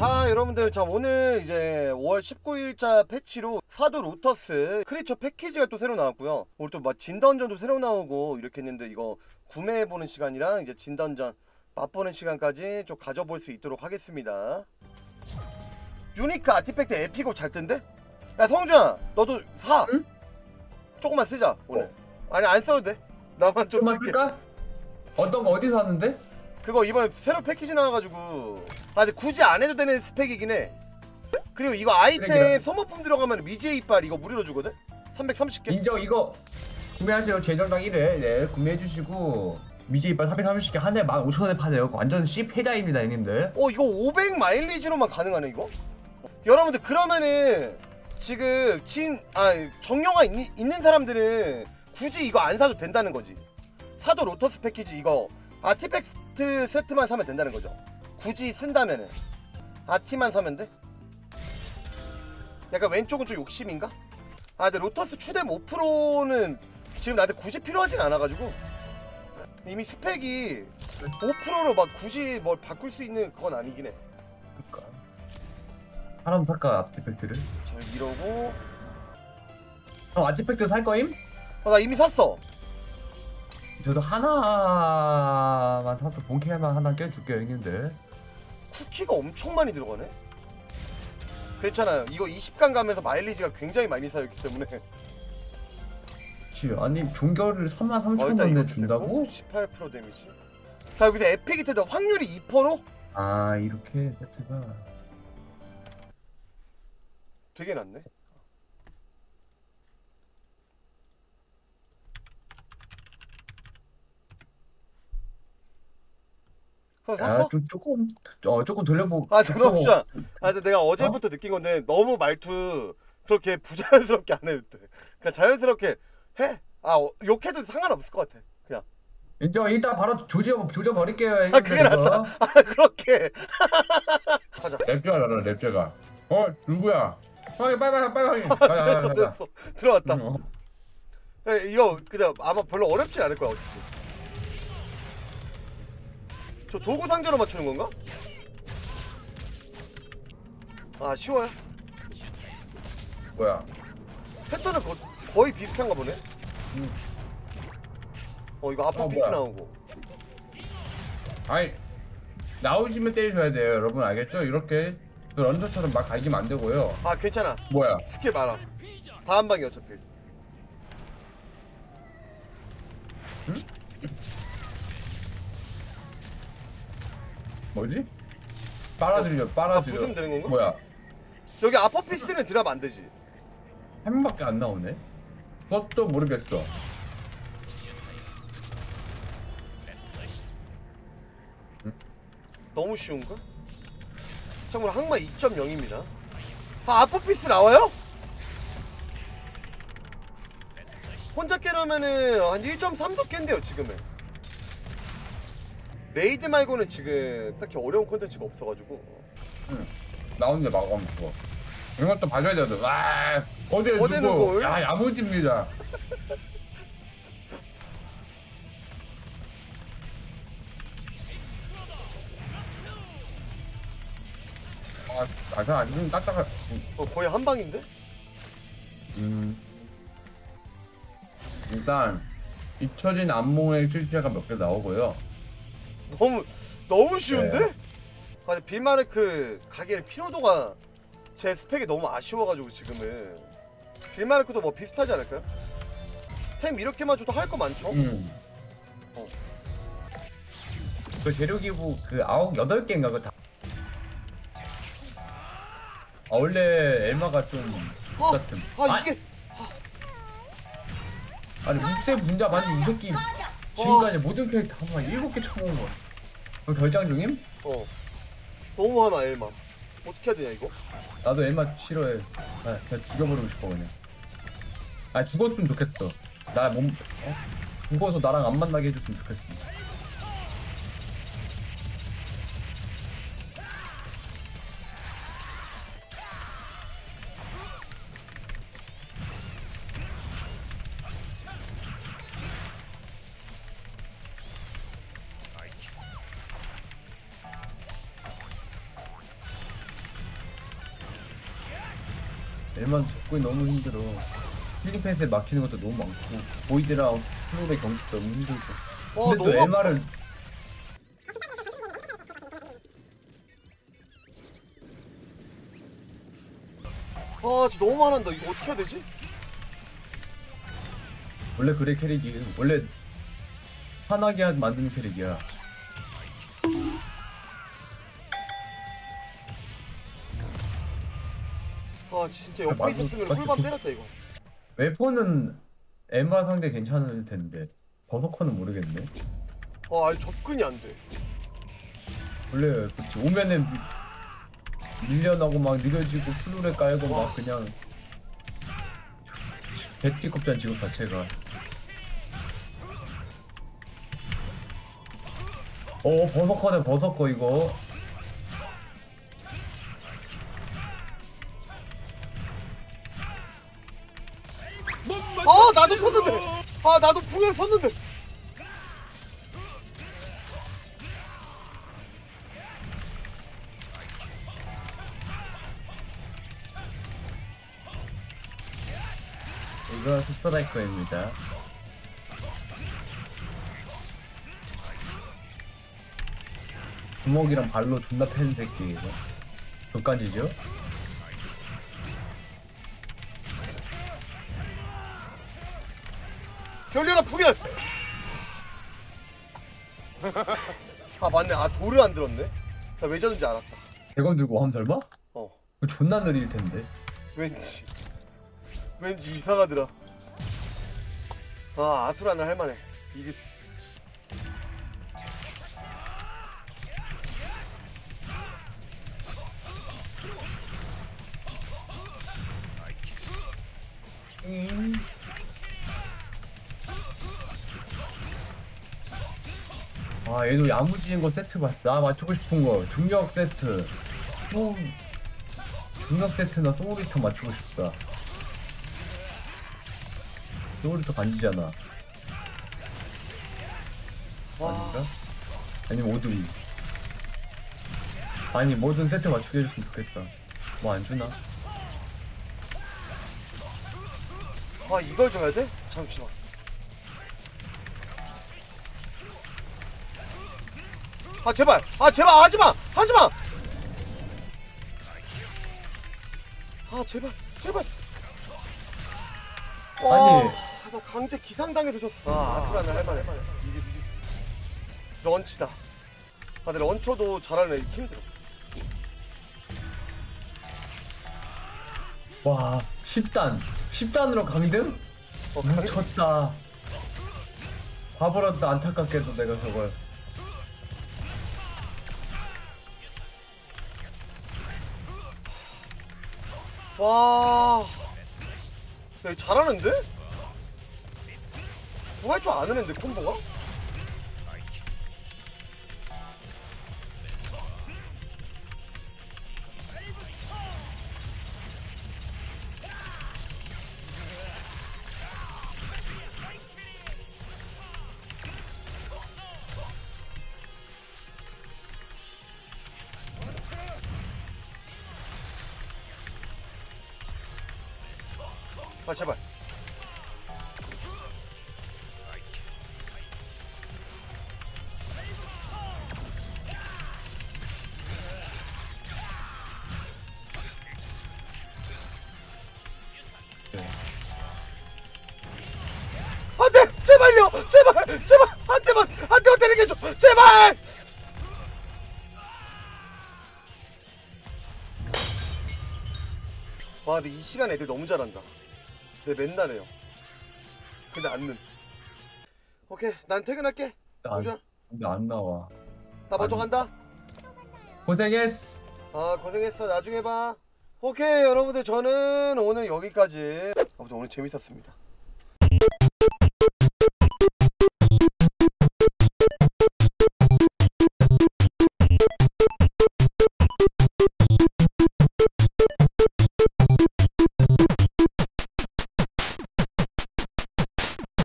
자 여러분들 자 오늘 이제 5월 19일자 패치로 사도 로터스 크리처 패키지가 또 새로 나왔고요 오늘 또막 진던전도 새로 나오고 이렇게 했는데 이거 구매해보는 시간이랑 이제 진던전 맛보는 시간까지 좀 가져볼 수 있도록 하겠습니다 유니크 아티팩트 에피고 잘 뜬데? 야 성준아 너도 사 응? 조금만 쓰자 오늘 아니 안 써도 돼 나만 좀 좀만 쓸게. 쓸까? 어떤 거 어디서 하는데? 그거 이번에 새로 패키지 나와가지고 아 근데 굳이 안 해도 되는 스펙이긴 해 그리고 이거 아이템. 소모품 들어가면 미지의 이빨 이거 무료로 주거든? 330개? 인정 이거 구매하세요 재정당 1회 네 구매해 주시고 미제 이빨 330개 한 해 15,000원에 파세요 완전 씹 해자입니다 형님들 어 이거 500 마일리지로만 가능하네 이거? 여러분들 그러면은 지금 진 아 정령화 있, 있는 사람들은 굳이 이거 안 사도 된다는 거지 사도 로터스 패키지 이거 아티팩트 세트만 사면 된다는 거죠 굳이 쓴다면은 아티만 사면 돼? 약간 왼쪽은 좀 욕심인가? 아 근데 로터스 추뎀 5%는 지금 나한테 굳이 필요하진 않아가지고 이미 스펙이 5%로 막 굳이 뭘 바꿀 수 있는 그건 아니긴 해. 그러니까 사람 살까 아티팩트를? 자 이러고 형 아티팩트 살 거임? 어, 나 이미 샀어. 저도 하나만 사서 본캐만 하나 껴줄게요 형님들 쿠키가 엄청 많이 들어가네. 괜찮아요. 이거 20강 가면서 마일리지가 굉장히 많이 쌓였기 때문에 아니 종결을 3만 3천 어, 일단 원에 준다고? 18% 데미지. 자 여기서 에픽이 테드 확률이 2%로 아 이렇게 세트가 되게 낮네. 그거 샀어? 아 좀 조금 어 조금 돌려보 아, 죄송합니다. 아, 근데 내가 어제부터 느낀 건데 너무 말투 그렇게 부자연스럽게 안 해도 돼. 그냥 자연스럽게 해. 아, 어, 욕해도 상관없을 것 같아. 그냥. 일단 바로 조져 조져 버릴게요 아, 그게. 낫다. 아, 그렇게. 가자. 랩제가잖아 랩제가 어 누구야 빨리 빨리 빨리 빨리 됐어, 가자 가자 됐어. 들어갔다. 응, 어. 야, 이거 근데 아마 별로 어렵진 않을 거야, 어차피. 저 도구 상자로 맞추는 건가? 아, 쉬워요. 뭐야 패턴은 거, 거의 비슷한가 보네. 응. 어, 이거 아빠 어, 피스 뭐야. 나오고. 아니 나오시면 때리셔야 돼요 여러분 알겠죠 이렇게 그 런처처럼 막 갈기면 안 되고요 아, 괜찮아. 뭐야 스킬 많아. 다한 방이 어차피. 뭐지 빨아들여 아, 빨아들여 부수면 되는 건가? 뭐야 여기 아포피스는 drop 안 되지. 한 명밖에 안 나오네 그것도 모르겠어 너무 쉬운가? 참고로 항마 2.0입니다. 아, 아포피스 나와요? 혼자 깨려면은 한 1.3도 깬대요, 지금은. 레이드 말고는 지금 딱히 어려운 콘텐츠가 없어가지고. 응 나오는데 마감 그거 이건 또 봐줘야 돼요 와 거대 거대 누구 누굴? 야 야무집니다 아, 아, 저 아직 딱딱한. 어, 거의 한 방인데? 음. 일단 잊혀진 안몽의 실체가 몇 개 나오고요. 너무 너무 쉬운데? 아, 근데 빌마르크 가기에는 피로도가 제 스펙이 너무 아쉬워가지고 지금은 빌마르크도 뭐 비슷하지 않을까요? 템 이렇게만 줘도 할 거 많죠? 음. 어. 그 재료 기부 그 아홉 여덟 개인가 그 다. 아 원래 엘마가 좀 어? 같은. 아 이게 아니 육세 분자 맞은 이 새끼 지금까지 모든 캐릭터 한 일곱 개 쳐먹은 거야. 그럼 결장 중임? 어 너무 하나 엘마 어떻게 해야 되냐 이거? 나도 엘마 싫어해. 아, 그냥 죽여버리고 싶어 그냥. 아 죽었으면 좋겠어. 나 몸 어? 죽어서 나랑 안 만나게 해줬으면 좋겠어. 엠만 접근이 너무 힘들어. 필리펜스에 막히는 것도 너무 많고 보이드랑 플로의 경기도 너무 힘들고. 와 근데 또 너무. 엠마를 아 진짜 너무 많은다 이거 어떻게 해야 되지? 원래 그래 캐릭이 원래 편하게 하- 만드는 캐릭이야. 진짜 옆에 있었으면 맞아. 꿀밤 때렸다 이거 웨폰은 엠마 상대 괜찮을 텐데 버서커는 모르겠네. 아 아니 접근이 안 돼 원래 그치 오면은 미- 밀려나고 막 느려지고 플루레 깔고 와. 막 그냥 배띠껍잖아 지금 자체가 어 버서커네 버서커 이거 붕을 섰는데. 이거 스트라이커입니다. 주먹이랑 발로 존나 패는 새끼. 이거 그까지죠? 결렬아 붕열 아 맞네. 아 돌을 안 들었네? 나 왜 졌는지 알았다. 대검 들고 함 설마? 어. 그거 존나 느릴 텐데. 왠지. 왠지 이상하더라. 아 아수라는 할만해. 이길 수 있어 아 얘도 야무지는 거 세트 봤어 나 맞추고 싶은 거. 중력 세트. 또 중력 세트나 소울리터 맞추고 싶다. 소울리터 간지잖아. 와. 아닌가? 아니면 오드리. 아니 뭐든 세트 맞추게 해줬으면 좋겠다. 뭐 안 주나? 아 이걸 줘야 돼? 잠시만 아 제발. 아 제발. 하지마. 하지마. 아 제발. 제발. 아니. 나 강제 기상당해서 졌어. 아 아수라는 할만해. 런치다. 아 근데 런처도 잘하는 애 힘들어. 와 10단. 10단으로 강등? 어, 강... 졌다. 바보란다 안타깝게도 내가 저걸. 와, 야, 잘하는데? 뭐 할 줄 아는 앤데 콤보가? 아 제발. 네. 안돼! 제발요! 제발! 제발! 한 대만! 때리게 제발! 와 근데 이 시간 애들 너무 잘한다 내 맨날 해요. 근데 안 는. 오케이 난 퇴근할게. 안, 보자 근데 안 나와. 나 먼저 안- 간다. 고생했어. 아 고생했어. 나중에 봐. 오케이 여러분들 저는 오늘 여기까지. 아무튼 오늘 재밌었습니다